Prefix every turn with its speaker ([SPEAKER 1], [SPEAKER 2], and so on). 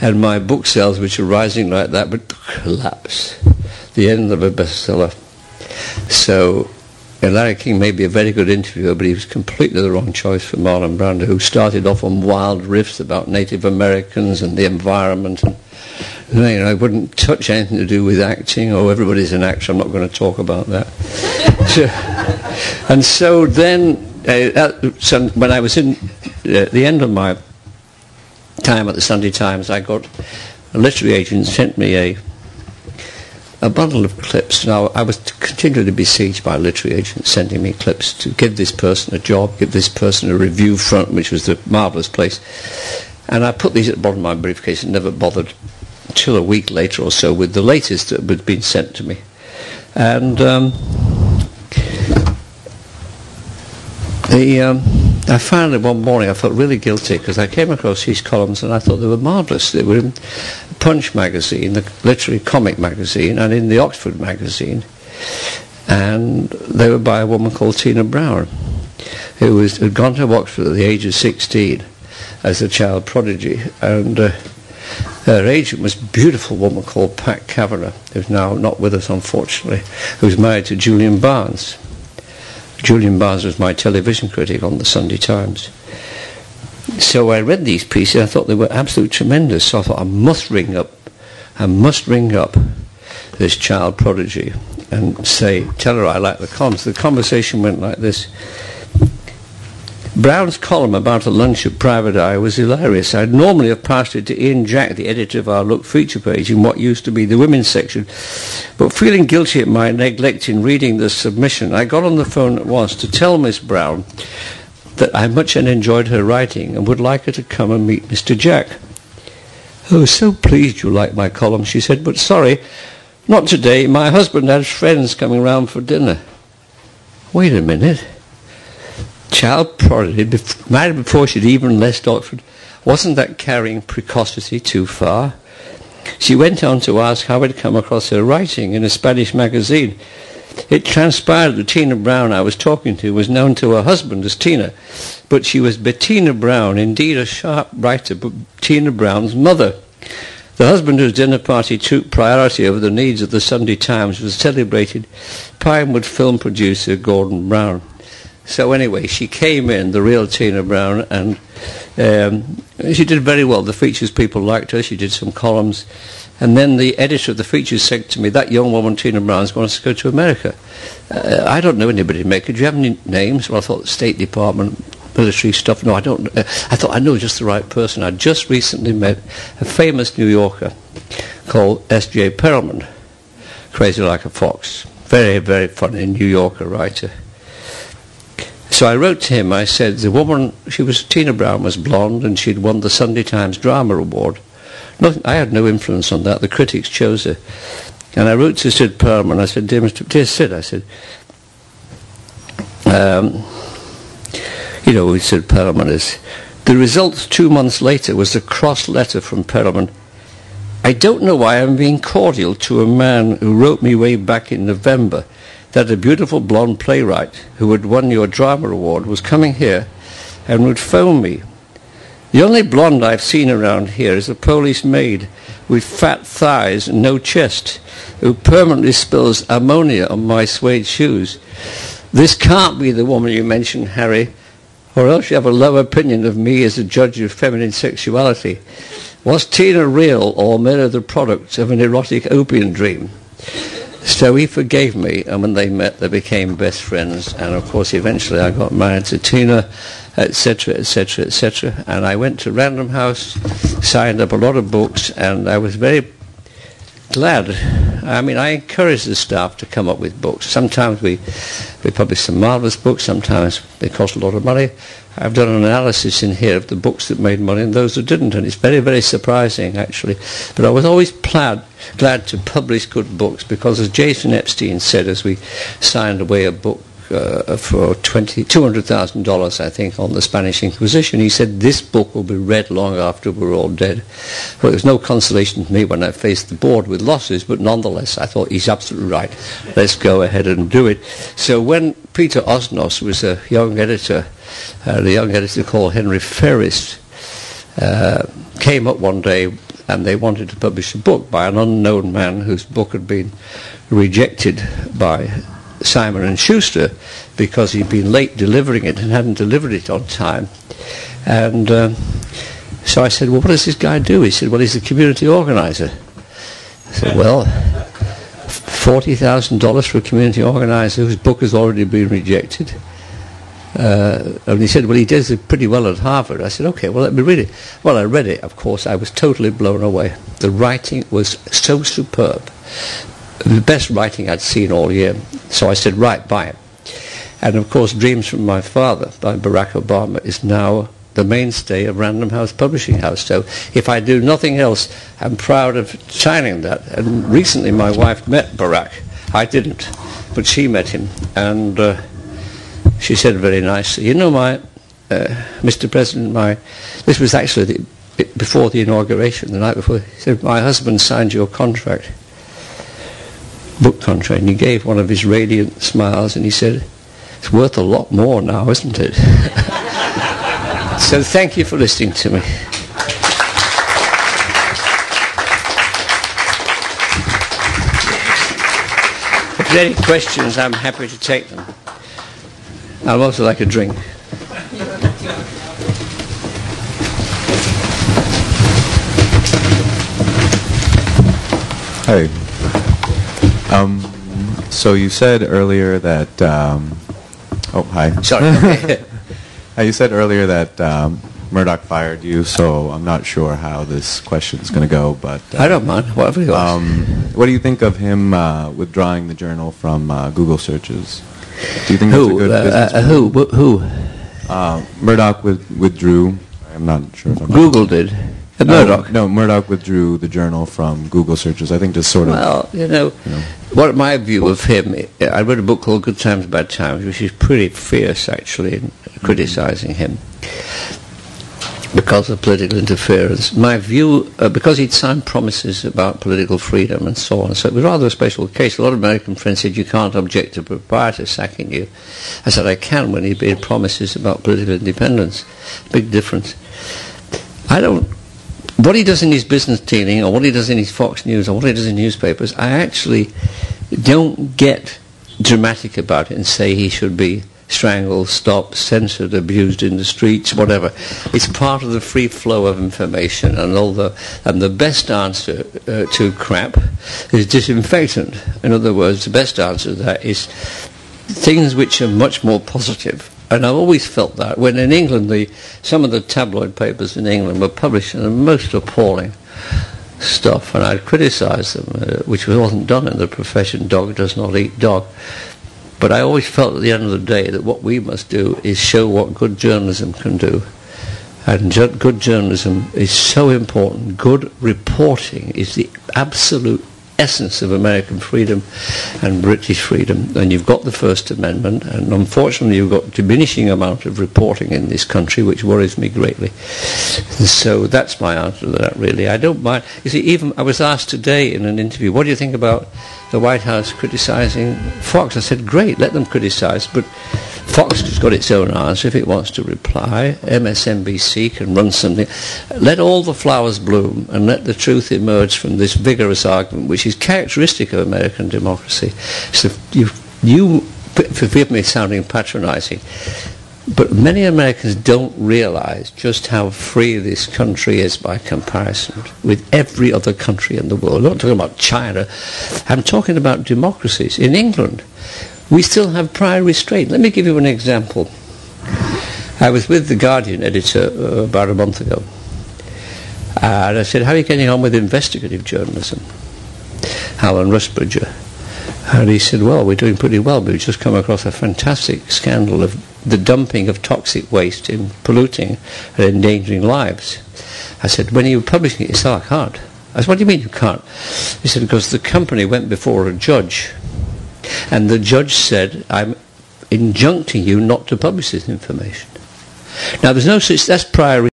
[SPEAKER 1] and my book sales, which are rising like that, would collapse. The end of a bestseller. So and Larry King may be a very good interviewer, but he was completely the wrong choice for Marlon Brando, who started off on wild riffs about Native Americans and the environment. And, you know, I wouldn't touch anything to do with acting. Oh, everybody's an actor. I'm not going to talk about that. so, and so then, uh, so when I was in uh, the end of my time at the Sunday Times, I got a literary agent sent me a a bundle of clips. Now, I was continually besieged by literary agents sending me clips to give this person a job, give this person a review front, which was the marvellous place. And I put these at the bottom of my briefcase and never bothered until a week later or so with the latest that had been sent to me. And um, the... Um, I finally one morning I felt really guilty because I came across these columns and I thought they were marvellous. They were in Punch magazine, the literary comic magazine, and in the Oxford magazine, and they were by a woman called Tina Brown, who was had gone to Oxford at the age of 16 as a child prodigy, and uh, her agent was a beautiful woman called Pat Kavanagh, who's now not with us unfortunately, who's married to Julian Barnes. Julian Barnes was my television critic on the Sunday Times. So I read these pieces. I thought they were absolutely tremendous. So I thought I must ring up, I must ring up this child prodigy and say, tell her I like the columns. The conversation went like this. Brown's column about a lunch at Private Eye was hilarious. I'd normally have passed it to Ian Jack, the editor of our Look feature page, in what used to be the women's section. But feeling guilty at my neglect in reading the submission, I got on the phone at once to tell Miss Brown that I much enjoyed her writing and would like her to come and meet Mr. Jack. Oh, so pleased you like my column, she said, but sorry, not today. My husband has friends coming round for dinner. Wait a minute child prodigy, married before she'd even left Oxford, wasn't that carrying precocity too far? She went on to ask how I'd come across her writing in a Spanish magazine. It transpired that Tina Brown I was talking to was known to her husband as Tina, but she was Bettina Brown, indeed a sharp writer, but Tina Brown's mother. The husband whose dinner party took priority over the needs of the Sunday Times was celebrated Pinewood film producer Gordon Brown. So anyway, she came in, the real Tina Brown, and um, she did very well. The features people liked her. She did some columns. And then the editor of the features said to me, that young woman, Tina Brown, wants to go to America. Uh, I don't know anybody in America. Do you have any names? Well, I thought the State Department, military stuff. No, I don't. Uh, I thought I know just the right person. I just recently met a famous New Yorker called S.J. Perelman, crazy like a fox. Very, very funny New Yorker writer. So I wrote to him, I said, the woman, she was, Tina Brown was blonde and she'd won the Sunday Times Drama Award. Nothing, I had no influence on that. The critics chose her. And I wrote to Sid Perelman, I said, dear, Mr. dear Sid, I said, um, you know who Sid Perelman is. The result two months later was a cross letter from Perelman. I don't know why I'm being cordial to a man who wrote me way back in November that a beautiful blonde playwright who had won your drama award was coming here and would phone me. The only blonde I've seen around here is a Polish maid with fat thighs and no chest who permanently spills ammonia on my suede shoes. This can't be the woman you mentioned, Harry, or else you have a low opinion of me as a judge of feminine sexuality. Was Tina real or merely the product of an erotic opium dream? So he forgave me, and when they met, they became best friends. And of course, eventually, I got married to Tina, etc., etc., etc. And I went to Random House, signed up a lot of books, and I was very glad. I mean, I encourage the staff to come up with books. Sometimes we, we publish some marvelous books. Sometimes they cost a lot of money. I've done an analysis in here of the books that made money and those that didn't, and it's very, very surprising, actually. But I was always glad, glad to publish good books because, as Jason Epstein said, as we signed away a book uh, for $200,000, I think, on the Spanish Inquisition. He said, this book will be read long after we're all dead. Well, it was no consolation to me when I faced the board with losses, but nonetheless, I thought he's absolutely right. Let's go ahead and do it. So when Peter Osnos was a young editor, uh, the young editor called Henry Ferris, uh, came up one day and they wanted to publish a book by an unknown man whose book had been rejected by Simon and Schuster because he'd been late delivering it and hadn't delivered it on time. And um, so I said, well, what does this guy do? He said, well, he's a community organizer. I said, well, $40,000 for a community organizer whose book has already been rejected. Uh, and he said, well, he does it pretty well at Harvard. I said, okay, well, let me read it. Well, I read it, of course. I was totally blown away. The writing was so superb. The best writing I'd seen all year. So I said, right, buy it. And of course, Dreams from My Father by Barack Obama is now the mainstay of Random House Publishing House. So if I do nothing else, I'm proud of signing that. And recently my wife met Barack. I didn't, but she met him. And uh, she said very nicely, you know, my, uh, Mr. President, my, this was actually the, before the inauguration, the night before, he said, my husband signed your contract, book contract, and he gave one of his radiant smiles and he said, it's worth a lot more now, isn't it? so thank you for listening to me. If any questions, I'm happy to take them. I'd also like a drink.
[SPEAKER 2] Hi. Um, so you said earlier that. Um, oh, hi.
[SPEAKER 1] Sorry.
[SPEAKER 2] You said earlier that um, Murdoch fired you, so I'm not sure how this question is going to go, but. Uh,
[SPEAKER 1] I don't mind. Whatever you
[SPEAKER 2] um, What do you think of him uh, withdrawing the journal from uh, Google searches? Do you think that's a
[SPEAKER 1] who?
[SPEAKER 2] good
[SPEAKER 1] Uh,
[SPEAKER 2] business
[SPEAKER 1] uh, who? Who?
[SPEAKER 2] Uh, Murdoch with, withdrew. I'm not sure if I'm.
[SPEAKER 1] Google did.
[SPEAKER 2] No,
[SPEAKER 1] Murdoch.
[SPEAKER 2] No, Murdoch withdrew the journal from Google searches. I think just sort of.
[SPEAKER 1] Well, you know,
[SPEAKER 2] you know.
[SPEAKER 1] what my view of him, I read a book called Good Times, Bad Times, which is pretty fierce, actually, in criticizing him because of political interference. My view, uh, because he'd signed promises about political freedom and so on, so it was rather a special case. A lot of American friends said, you can't object to proprietor sacking you. I said, I can when he made promises about political independence. Big difference. I don't what he does in his business dealing or what he does in his Fox News or what he does in newspapers, I actually don't get dramatic about it and say he should be strangled, stopped, censored, abused in the streets, whatever. It's part of the free flow of information and all the, and the best answer uh, to crap is disinfectant. In other words, the best answer to that is things which are much more positive. And I've always felt that when in England, the, some of the tabloid papers in England were publishing the most appalling stuff, and I'd criticise them, uh, which wasn't done in the profession. Dog does not eat dog. But I always felt at the end of the day that what we must do is show what good journalism can do. And ju- good journalism is so important. Good reporting is the absolute essence of American freedom and British freedom. And you've got the First Amendment, and unfortunately you've got diminishing amount of reporting in this country, which worries me greatly. So that's my answer to that, really. I don't mind. You see, even I was asked today in an interview, what do you think about the White House criticizing Fox? I said, great, let them criticize, but Fox has got its own answer if it wants to reply. MSNBC can run something. Let all the flowers bloom and let the truth emerge from this vigorous argument, which is characteristic of American democracy. So you, you forgive me sounding patronizing, but many Americans don't realize just how free this country is by comparison with every other country in the world. I'm not talking about China. I'm talking about democracies. In England, we still have prior restraint. Let me give you an example. I was with the Guardian editor uh, about a month ago. And I said, how are you getting on with investigative journalism? Alan Rusbridger. And he said, well, we're doing pretty well. We've just come across a fantastic scandal of the dumping of toxic waste in polluting and endangering lives. I said, when you were publishing it, he said, I can't. I said, what do you mean you can't? He said, because the company went before a judge. And the judge said, I'm injuncting you not to publish this information. Now, there's no such, that's prior